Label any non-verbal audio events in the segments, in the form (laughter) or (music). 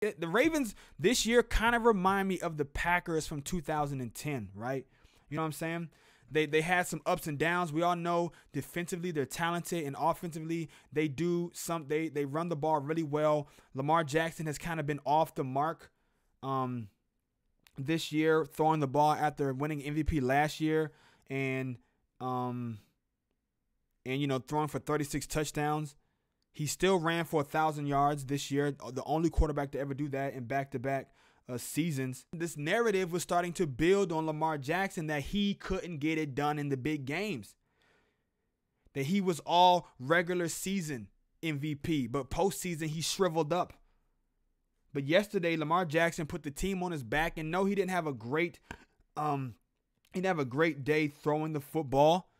the Ravens this year kind of remind me of the Packers from 2010, right? You know what I'm saying? They they had some ups and downs. We all know defensively they're talented and offensively they do some they they run the ball really well. Lamar Jackson has kind of been off the mark um this year throwing the ball after winning MVP last year and um and you know throwing for 36 touchdowns. He still ran for a thousand yards this year, the only quarterback to ever do that in back-to-back uh, seasons. This narrative was starting to build on Lamar Jackson that he couldn't get it done in the big games. That he was all regular season MVP, but postseason he shriveled up. But yesterday, Lamar Jackson put the team on his back, and no, he didn't have a great, um, he didn't have a great day throwing the football,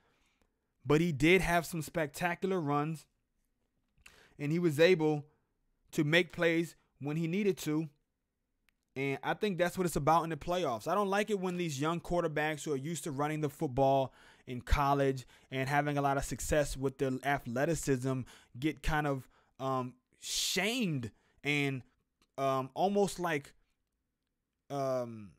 but he did have some spectacular runs and he was able to make plays when he needed to. And I think that's what it's about in the playoffs. I don't like it when these young quarterbacks who are used to running the football in college and having a lot of success with their athleticism get kind of um, shamed and um, almost like um,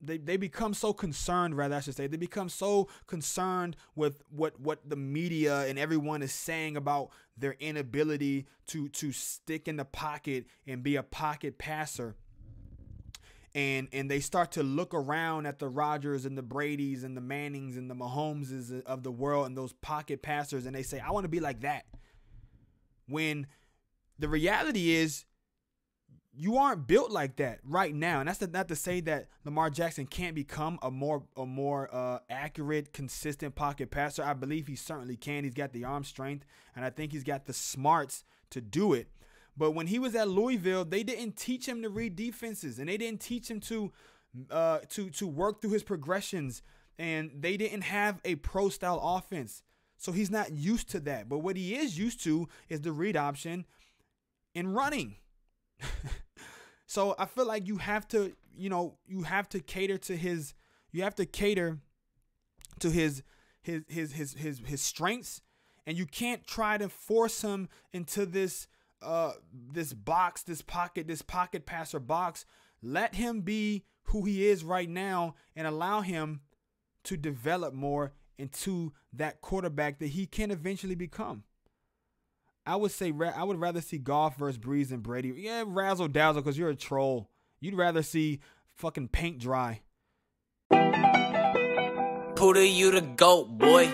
they, they become so concerned rather i should say. They become so concerned with what what the media and everyone is saying about their inability to to stick in the pocket and be a pocket passer. And and they start to look around at the Rodgers and the Brady's and the Mannings and the Mahomeses of the world and those pocket passers and they say I want to be like that. When the reality is you aren't built like that right now. And that's not to say that Lamar Jackson can't become a more a more uh, accurate, consistent pocket passer. I believe he certainly can. He's got the arm strength, and I think he's got the smarts to do it. But when he was at Louisville, they didn't teach him to read defenses, and they didn't teach him to uh, to to work through his progressions, and they didn't have a pro style offense. So he's not used to that. But what he is used to is the read option and running. (laughs) so I feel like you have to, you know, you have to cater to his you have to cater to his his his his his his strengths and you can't try to force him into this uh this box, this pocket, this pocket passer box. Let him be who he is right now and allow him to develop more into that quarterback that he can eventually become. I would say I would rather see Goff versus Brees and Brady. Yeah, razzle dazzle because you're a troll. You'd rather see fucking paint dry. Puda, you the goat, boy.